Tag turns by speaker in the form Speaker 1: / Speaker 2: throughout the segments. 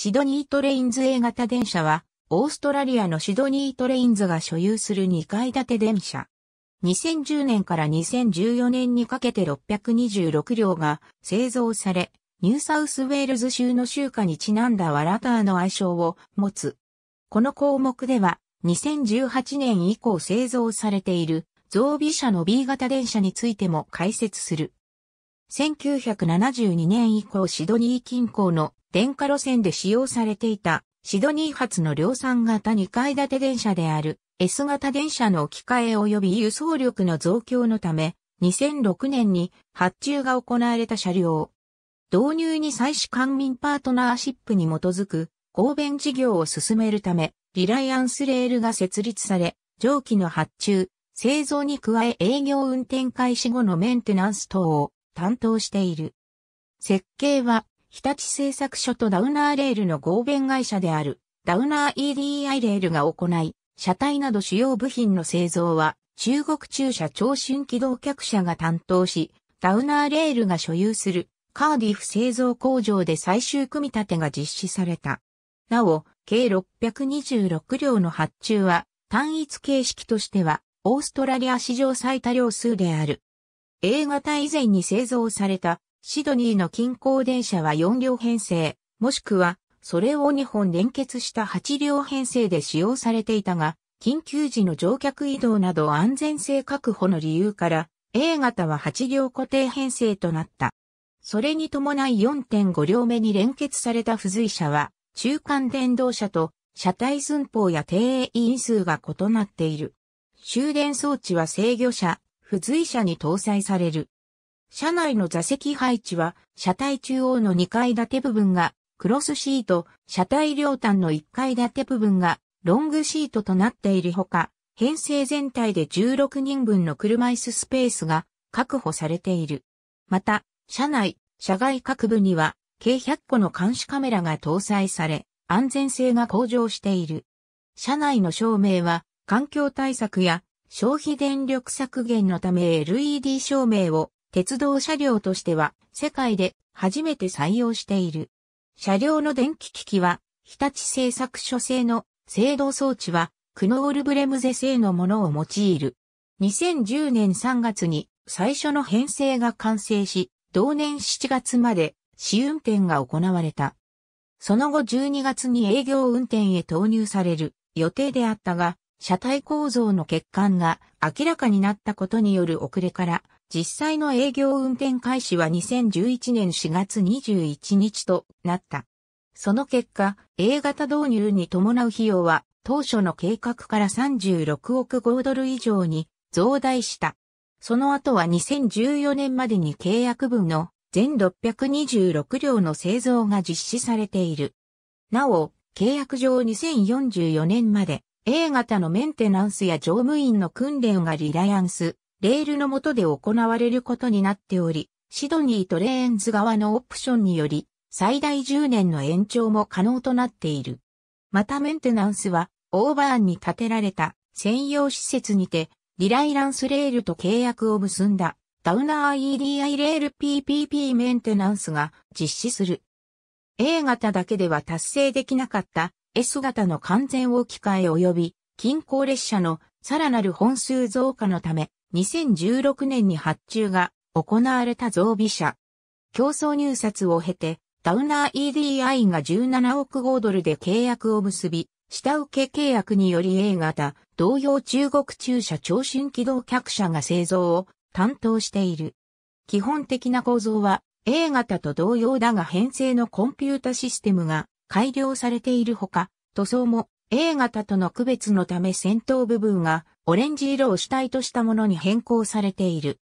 Speaker 1: シドニートレインズ A 型電車は、オーストラリアのシドニートレインズが所有する2階建て電車。2010年から2014年にかけて626両が製造され、ニューサウスウェールズ州の州花にちなんだワラターの愛称を持つ。この項目では、2018年以降製造されている増備車の B 型電車についても解説する。1972年以降シドニー近郊の電化路線で使用されていたシドニー発の量産型2階建て電車である S 型電車の置き換え及び輸送力の増強のため2006年に発注が行われた車両。導入に再主官民パートナーシップに基づく公弁事業を進めるためリライアンスレールが設立され蒸気の発注、製造に加え営業運転開始後のメンテナンス等を担当している。設計は、日立製作所とダウナーレールの合弁会社である、ダウナー EDI レールが行い、車体など主要部品の製造は、中国中車超春機動客車が担当し、ダウナーレールが所有するカーディフ製造工場で最終組み立てが実施された。なお、計626両の発注は単一形式としてはオーストラリア史上最多量数である。A 型以前に製造されたシドニーの近郊電車は4両編成、もしくはそれを2本連結した8両編成で使用されていたが、緊急時の乗客移動など安全性確保の理由から A 型は8両固定編成となった。それに伴い4.5両目に連結された付随車は中間電動車と車体寸法や定員数が異なっている。終電装置は制御車、付随車に搭載される。車内の座席配置は、車体中央の2階建て部分がクロスシート、車体両端の1階建て部分がロングシートとなっているほか、編成全体で16人分の車椅子スペースが確保されている。また、車内、車外各部には計100個の監視カメラが搭載され、安全性が向上している。車内の照明は環境対策や消費電力削減のため LED 照明を鉄道車両としては世界で初めて採用している。車両の電気機器は日立製作所製の制動装置はクノールブレムゼ製のものを用いる。2010年3月に最初の編成が完成し、同年7月まで試運転が行われた。その後12月に営業運転へ投入される予定であったが、車体構造の欠陥が明らかになったことによる遅れから、実際の営業運転開始は2011年4月21日となった。その結果、A 型導入に伴う費用は当初の計画から36億5ドル以上に増大した。その後は2014年までに契約分の全626両の製造が実施されている。なお、契約上2044年まで A 型のメンテナンスや乗務員の訓練がリライアンス、レールの下で行われることになっており、シドニーとレーンズ側のオプションにより、最大10年の延長も可能となっている。またメンテナンスは、オーバーンに建てられた専用施設にて、リライランスレールと契約を結んだ、ダウナー EDI レール PPP メンテナンスが実施する。A 型だけでは達成できなかった S 型の完全置き換え及び近郊列車のさらなる本数増加のため、2016年に発注が行われた増備車。競争入札を経て、ダウナー EDI が17億5ドルで契約を結び、下請け契約により A 型、同様中国中車超新機動客車が製造を担当している。基本的な構造は A 型と同様だが編成のコンピュータシステムが改良されているほか、塗装も A 型との区別のため先頭部分がオレンジ色を主体としたものに変更されている。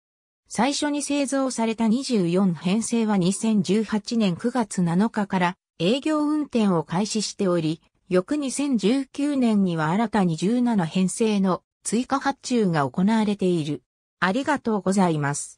Speaker 1: 最初に製造された24編成は2018年9月7日から営業運転を開始しており、翌2019年には新たに17編成の追加発注が行われている。ありがとうございます。